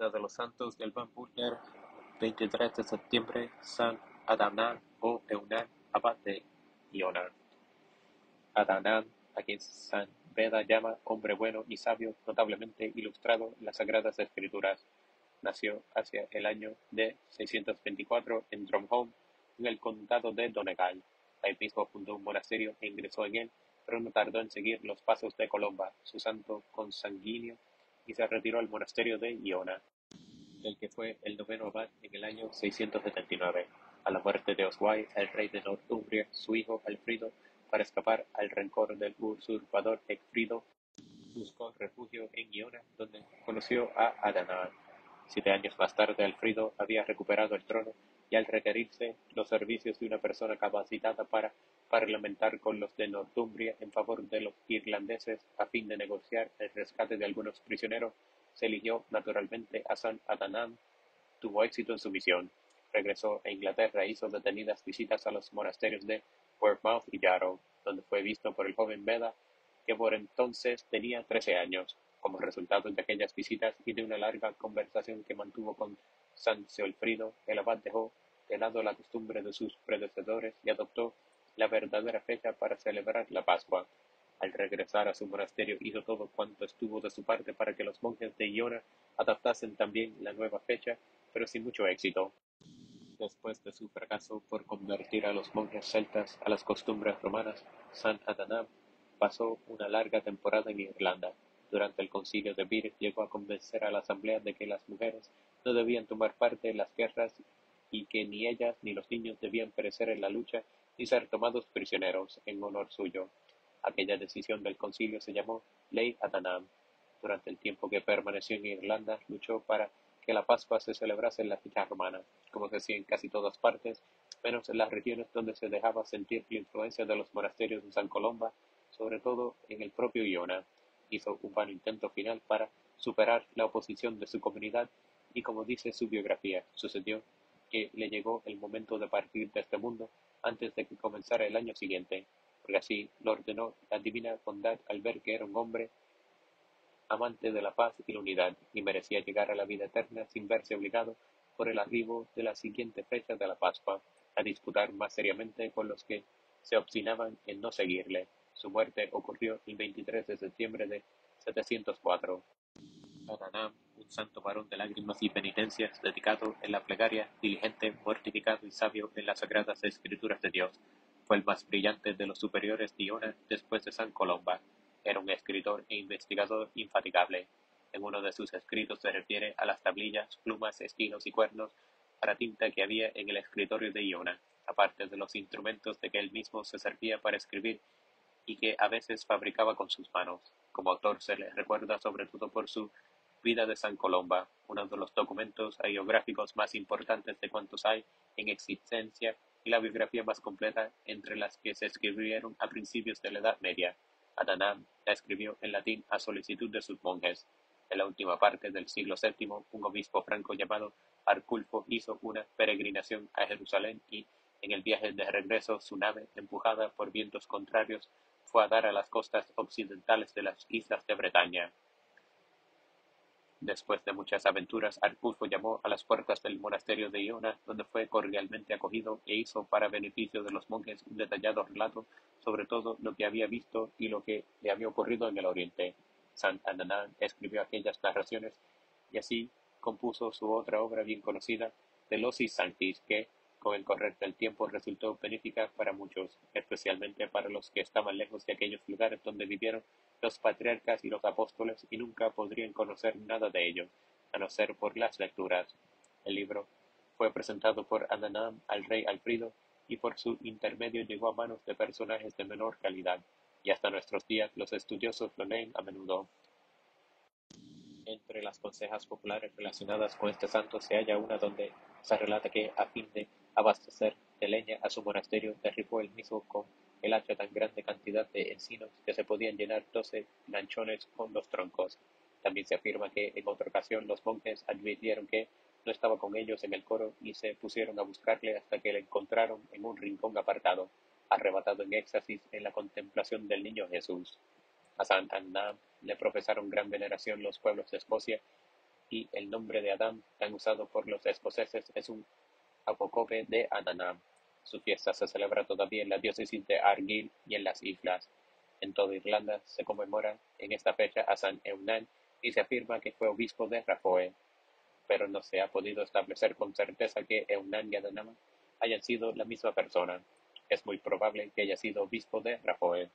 De los Santos del Van Buller, 23 de septiembre, San Adamnan o Eunan, abad de Iona. Adamnan, a quien San Beda llama hombre bueno y sabio, notablemente ilustrado en las Sagradas Escrituras, nació hacia el año de 624 en Dromholm, en el condado de Donegal. Ahí mismo fundó un monasterio e ingresó en él, pero no tardó en seguir los pasos de Colomba, su santo consanguíneo, y se retiró al monasterio de Iona, del que fue el noveno abad en el año 679. A la muerte de Oswald, el rey de Northumbria, su hijo Alfredo, para escapar al rencor del usurpador Ecfrido, buscó refugio en Iona, donde conoció a Adana. Siete años más tarde, Alfredo había recuperado el trono y al requerirse los servicios de una persona capacitada para parlamentar con los de Northumbria en favor de los irlandeses a fin de negociar el rescate de algunos prisioneros, se eligió naturalmente a San Adnan. Tuvo éxito en su misión. Regresó a Inglaterra e hizo detenidas visitas a los monasterios de Bournemouth y Yarrow, donde fue visto por el joven Beda, que por entonces tenía trece años. Como resultado de aquellas visitas y de una larga conversación que mantuvo con San Seolfrido, el abad dejó de lado la costumbre de sus predecesores y adoptó la verdadera fecha para celebrar la Pascua. A su monasterio hizo todo cuanto estuvo de su parte para que los monjes de Iona adaptasen también la nueva fecha, pero sin mucho éxito. Después de su fracaso por convertir a los monjes celtas a las costumbres romanas, San Adanab pasó una larga temporada en Irlanda. Durante el concilio de Bir llegó a convencer a la asamblea de que las mujeres no debían tomar parte en las guerras y que ni ellas ni los niños debían perecer en la lucha y ser tomados prisioneros en honor suyo. Aquella decisión del concilio se llamó Ley Adanam. Durante el tiempo que permaneció en Irlanda, luchó para que la Pascua se celebrase en la fecha romana, como se hacía en casi todas partes, menos en las regiones donde se dejaba sentir la influencia de los monasterios de San Colomba, sobre todo en el propio Iona. Hizo un vano intento final para superar la oposición de su comunidad y como dice su biografía, sucedió que le llegó el momento de partir de este mundo antes de que comenzara el año siguiente, porque así lo ordenó la divina bondad al ver que era un hombre amante de la paz y la unidad, y merecía llegar a la vida eterna sin verse obligado por el arribo de la siguiente fecha de la Pascua, a disputar más seriamente con los que se obstinaban en no seguirle. Su muerte ocurrió el 23 de septiembre de 704 un santo varón de lágrimas y penitencias, dedicado en la plegaria, diligente, mortificado y sabio en las sagradas escrituras de Dios. Fue el más brillante de los superiores de Iona después de San Colomba. Era un escritor e investigador infatigable. En uno de sus escritos se refiere a las tablillas, plumas, espinos y cuernos para tinta que había en el escritorio de Iona, aparte de los instrumentos de que él mismo se servía para escribir y que a veces fabricaba con sus manos. Como autor se le recuerda sobre todo por su Vida de San Colomba, uno de los documentos biográficos más importantes de cuantos hay en existencia y la biografía más completa entre las que se escribieron a principios de la Edad Media. Adanam la escribió en latín a solicitud de sus monjes. En la última parte del siglo VII, un obispo franco llamado Arculfo hizo una peregrinación a Jerusalén y, en el viaje de regreso, su nave, empujada por vientos contrarios, fue a dar a las costas occidentales de las islas de Bretaña. Después de muchas aventuras, Arculfo llamó a las puertas del monasterio de Iona, donde fue cordialmente acogido e hizo para beneficio de los monjes un detallado relato sobre todo lo que había visto y lo que le había ocurrido en el oriente. San Ananán escribió aquellas narraciones y así compuso su otra obra bien conocida, Losis Sanctis, que, con el correr del tiempo, resultó benéfica para muchos, especialmente para los que estaban lejos de aquellos lugares donde vivieron los patriarcas y los apóstoles y nunca podrían conocer nada de ello, a no ser por las lecturas. El libro fue presentado por Ananam al rey Alfredo y por su intermedio llegó a manos de personajes de menor calidad, y hasta nuestros días los estudiosos lo leen a menudo. Entre las consejas populares relacionadas con este santo se halla una donde se relata que, a fin de abastecer de leña a su monasterio, derribó el mismo con el hacha tan grande cantidad de encinos que se podían llenar doce lanchones con los troncos. También se afirma que en otra ocasión los monjes advirtieron que no estaba con ellos en el coro y se pusieron a buscarle hasta que le encontraron en un rincón apartado, arrebatado en éxtasis en la contemplación del niño Jesús. A San Annam le profesaron gran veneración los pueblos de Escocia y el nombre de Adán, tan usado por los escoceses, es un apócope de Adánam. Su fiesta se celebra todavía en la diócesis de Argyll y en las islas. En toda Irlanda se conmemora en esta fecha a San Eunán y se afirma que fue obispo de Rafoe, pero no se ha podido establecer con certeza que Eunán y Adánam hayan sido la misma persona. Es muy probable que haya sido obispo de Rafoe.